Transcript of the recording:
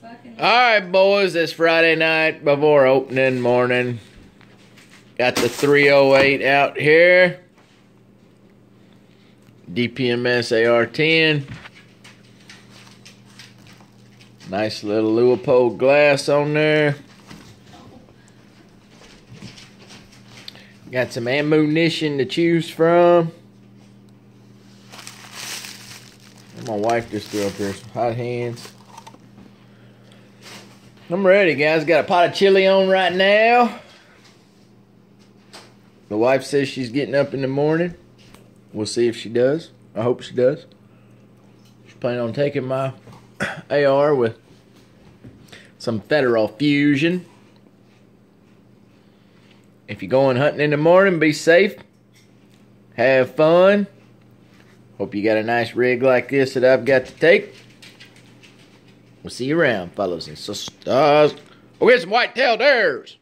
Fucking. Alright, boys, it's Friday night before opening morning. Got the 308 out here. DPMS AR10. Nice little Leupold glass on there. Got some ammunition to choose from. My wife just threw up here some hot hands. I'm ready, guys. Got a pot of chili on right now. The wife says she's getting up in the morning. We'll see if she does. I hope she does. She's planning on taking my AR with some Federal Fusion. If you're going hunting in the morning, be safe. Have fun. Hope you got a nice rig like this that I've got to take. We'll see you around, fellas and sisters. Oh, we'll get some white-tailed hares.